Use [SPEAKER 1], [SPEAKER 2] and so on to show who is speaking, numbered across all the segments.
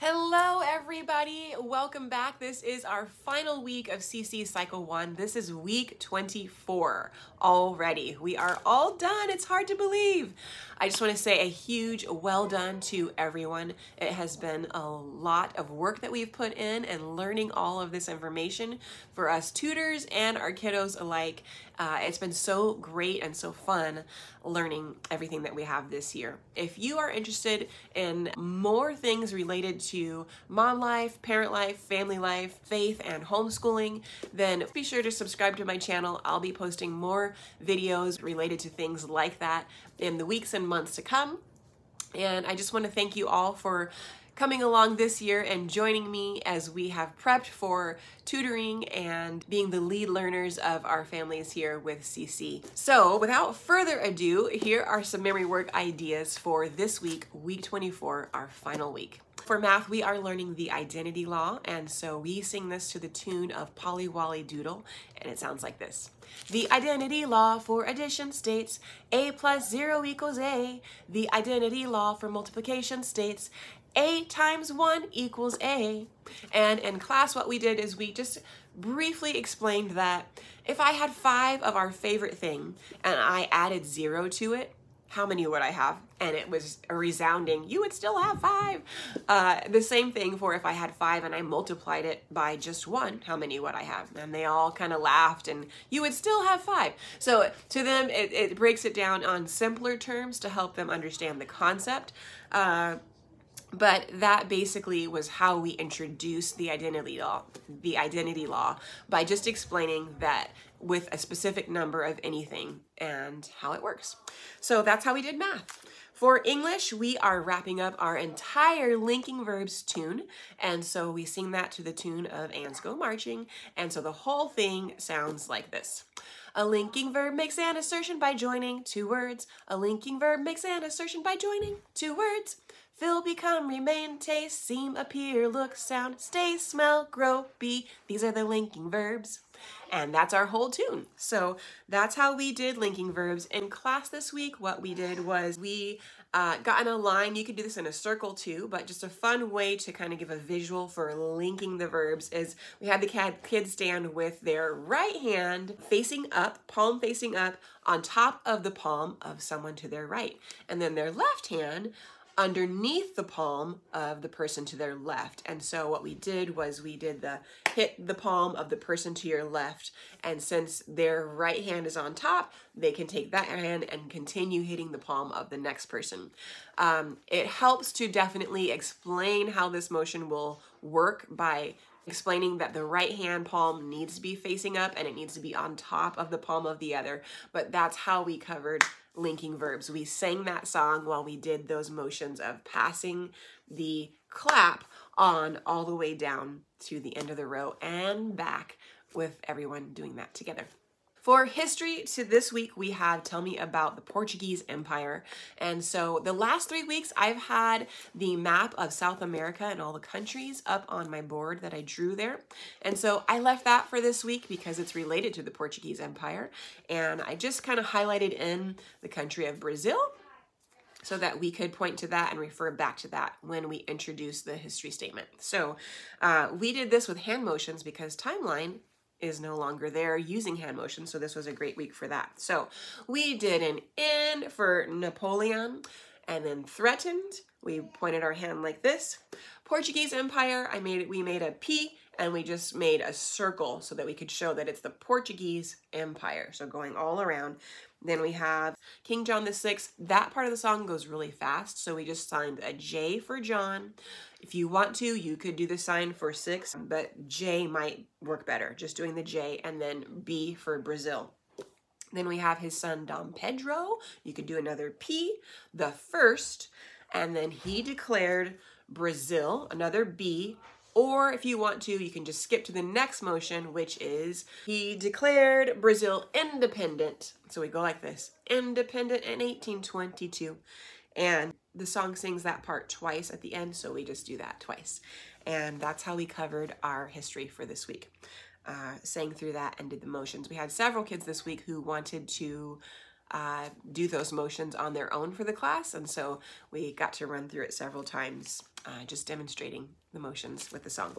[SPEAKER 1] Hello, everybody. Welcome back. This is our final week of CC Cycle 1. This is week 24 already. We are all done. It's hard to believe. I just want to say a huge well done to everyone. It has been a lot of work that we've put in and learning all of this information for us tutors and our kiddos alike. Uh, it's been so great and so fun learning everything that we have this year. If you are interested in more things related to mom life, parent life, family life, faith, and homeschooling, then be sure to subscribe to my channel. I'll be posting more videos related to things like that in the weeks and months to come. And I just want to thank you all for coming along this year and joining me as we have prepped for tutoring and being the lead learners of our families here with CC. So without further ado, here are some memory work ideas for this week, week 24, our final week. For math, we are learning the identity law, and so we sing this to the tune of Polly Wolly Doodle, and it sounds like this. The identity law for addition states a plus zero equals a. The identity law for multiplication states a times 1 equals A. And in class, what we did is we just briefly explained that if I had five of our favorite thing and I added 0 to it, how many would I have? And it was a resounding, you would still have five. Uh, the same thing for if I had five and I multiplied it by just one, how many would I have? And they all kind of laughed and you would still have five. So to them, it, it, breaks it down on simpler terms to help them understand the concept. Uh, but that basically was how we introduced the identity law the identity law by just explaining that with a specific number of anything and how it works so that's how we did math for English, we are wrapping up our entire linking verbs tune, and so we sing that to the tune of Ants Go Marching, and so the whole thing sounds like this. A linking verb makes an assertion by joining two words. A linking verb makes an assertion by joining two words. Fill, become, remain, taste, seem, appear, look, sound, stay, smell, grow, be. These are the linking verbs. And that's our whole tune. So that's how we did linking verbs. In class this week, what we did was we uh, got in a line. You could do this in a circle too, but just a fun way to kind of give a visual for linking the verbs is we had the kids stand with their right hand facing up, palm facing up, on top of the palm of someone to their right. And then their left hand underneath the palm of the person to their left. And so what we did was we did the hit the palm of the person to your left. And since their right hand is on top, they can take that hand and continue hitting the palm of the next person. Um, it helps to definitely explain how this motion will work by explaining that the right hand palm needs to be facing up and it needs to be on top of the palm of the other. But that's how we covered linking verbs. We sang that song while we did those motions of passing the clap on all the way down to the end of the row and back with everyone doing that together. For history to this week, we have Tell Me About the Portuguese Empire. And so the last three weeks, I've had the map of South America and all the countries up on my board that I drew there. And so I left that for this week because it's related to the Portuguese Empire. And I just kind of highlighted in the country of Brazil so that we could point to that and refer back to that when we introduce the history statement. So uh, we did this with hand motions because timeline is no longer there using hand motion, so this was a great week for that. So we did an in for Napoleon, and then threatened, we pointed our hand like this. Portuguese Empire, I made it, we made a P and we just made a circle so that we could show that it's the Portuguese Empire. So going all around. Then we have King John VI. That part of the song goes really fast, so we just signed a J for John. If you want to, you could do the sign for six, but J might work better, just doing the J and then B for Brazil. Then we have his son Dom Pedro. You could do another P, the first, and then he declared Brazil, another B, or if you want to, you can just skip to the next motion, which is he declared Brazil independent. So we go like this, independent in 1822. And the song sings that part twice at the end, so we just do that twice. And that's how we covered our history for this week. Uh, sang through that and did the motions. We had several kids this week who wanted to uh, do those motions on their own for the class. And so we got to run through it several times, uh, just demonstrating the motions with the song.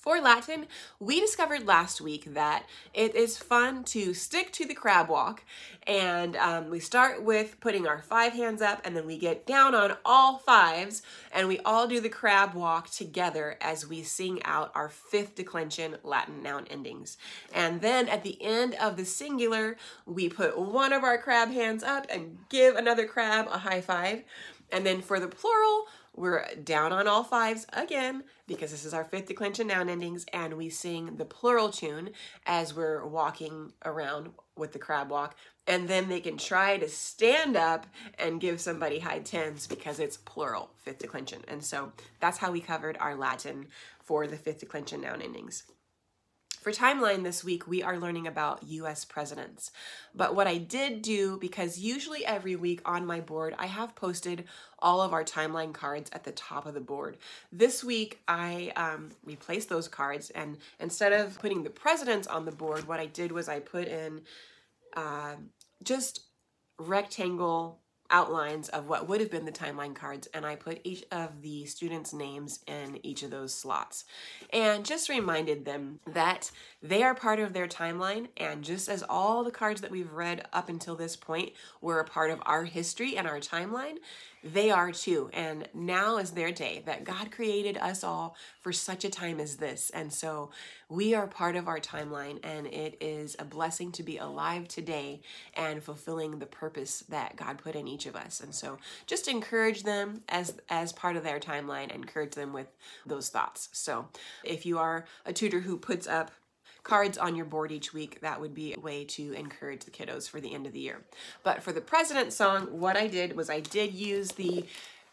[SPEAKER 1] For Latin, we discovered last week that it is fun to stick to the crab walk. And um, we start with putting our five hands up and then we get down on all fives and we all do the crab walk together as we sing out our fifth declension Latin noun endings. And then at the end of the singular, we put one of our crab hands up and give another crab a high five. And then for the plural, we're down on all fives again because this is our fifth declension noun endings and we sing the plural tune as we're walking around with the crab walk. And then they can try to stand up and give somebody high tens because it's plural, fifth declension. And so that's how we covered our Latin for the fifth declension noun endings. For timeline this week, we are learning about US presidents. But what I did do, because usually every week on my board, I have posted all of our timeline cards at the top of the board. This week, I um, replaced those cards, and instead of putting the presidents on the board, what I did was I put in uh, just rectangle outlines of what would have been the timeline cards and I put each of the students' names in each of those slots. And just reminded them that they are part of their timeline and just as all the cards that we've read up until this point were a part of our history and our timeline, they are too. And now is their day that God created us all for such a time as this. And so we are part of our timeline, and it is a blessing to be alive today and fulfilling the purpose that God put in each of us. And so just encourage them as as part of their timeline, encourage them with those thoughts. So if you are a tutor who puts up cards on your board each week, that would be a way to encourage the kiddos for the end of the year. But for the president song, what I did was I did use the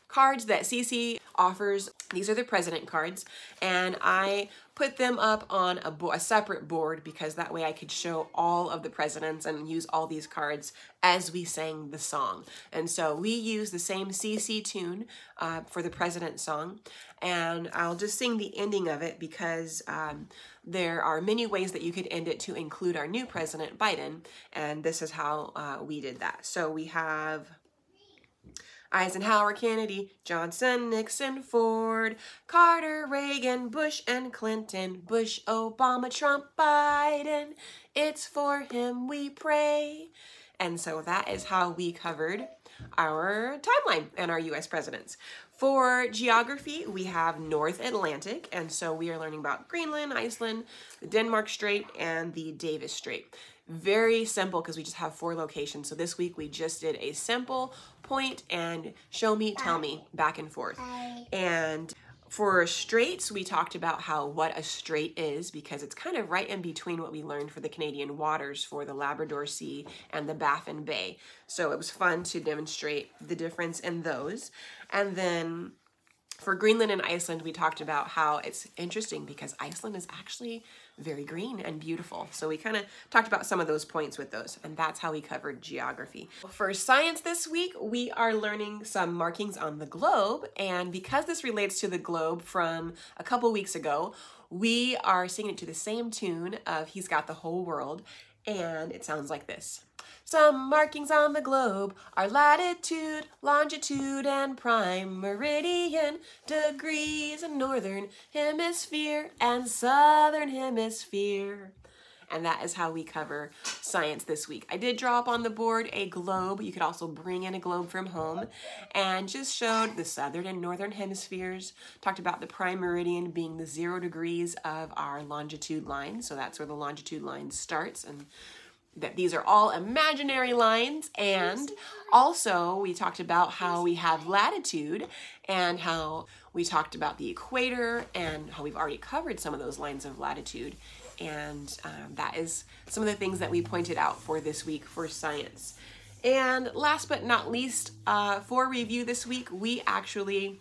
[SPEAKER 1] cards that CC offers. These are the president cards, and I put them up on a, a, separate board because that way I could show all of the presidents and use all these cards as we sang the song. And so we use the same CC tune uh, for the president song, and I'll just sing the ending of it because um, there are many ways that you could end it to include our new president, Biden, and this is how uh, we did that. So we have Eisenhower, Kennedy, Johnson, Nixon, Ford, Carter, Reagan, Bush, and Clinton, Bush, Obama, Trump, Biden. It's for him we pray. And so that is how we covered our timeline and our US presidents. For geography, we have North Atlantic, and so we are learning about Greenland, Iceland, the Denmark Strait, and the Davis Strait. Very simple because we just have four locations. So this week we just did a simple point and show me, tell me, back and forth. And for straits, we talked about how what a strait is because it's kind of right in between what we learned for the Canadian waters for the Labrador Sea and the Baffin Bay. So it was fun to demonstrate the difference in those. And then for Greenland and Iceland, we talked about how it's interesting because Iceland is actually very green and beautiful. So we kind of talked about some of those points with those, and that's how we covered geography. For science this week, we are learning some markings on the globe, and because this relates to the globe from a couple weeks ago, we are singing it to the same tune of He's Got the Whole World, and it sounds like this. Some markings on the globe are latitude, longitude, and prime meridian, degrees in northern hemisphere and southern hemisphere. And that is how we cover science this week. I did draw up on the board a globe. You could also bring in a globe from home and just showed the southern and northern hemispheres. Talked about the prime meridian being the zero degrees of our longitude line. So that's where the longitude line starts and that these are all imaginary lines. And also we talked about how we have latitude and how we talked about the equator and how we've already covered some of those lines of latitude. And um, that is some of the things that we pointed out for this week for science. And last but not least uh, for review this week we actually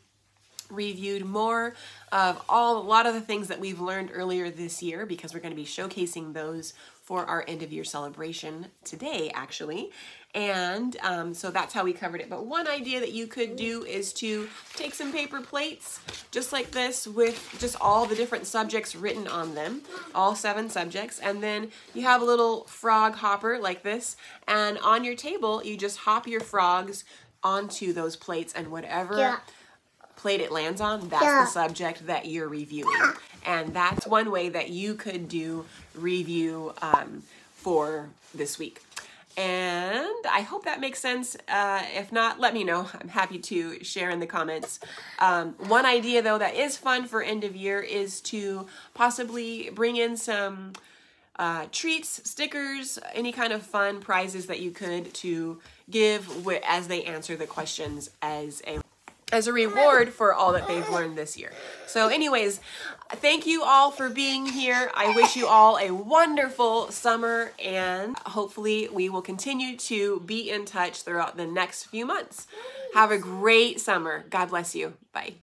[SPEAKER 1] reviewed more of all a lot of the things that we've learned earlier this year because we're going to be showcasing those for our end of year celebration today actually. And um, so that's how we covered it. But one idea that you could do is to take some paper plates just like this with just all the different subjects written on them all seven subjects. And then you have a little frog hopper like this and on your table you just hop your frogs onto those plates and whatever
[SPEAKER 2] Yeah.
[SPEAKER 1] Plate it lands on, that's
[SPEAKER 2] Yeah.
[SPEAKER 1] the subject that you're reviewing. And that's one way that you could do review um, for this week. And I hope that makes sense. Uh, if not, let me know. I'm happy to share in the comments. Um, one idea, though, that is fun for end of year is to possibly bring in some uh, treats, stickers, any kind of fun prizes that you could to give as they answer the questions as a as a reward for all that they've learned this year. So anyways, thank you all for being here. I wish you all a wonderful summer and hopefully we will continue to be in touch throughout the next few months. Have a great summer. God bless you. Bye.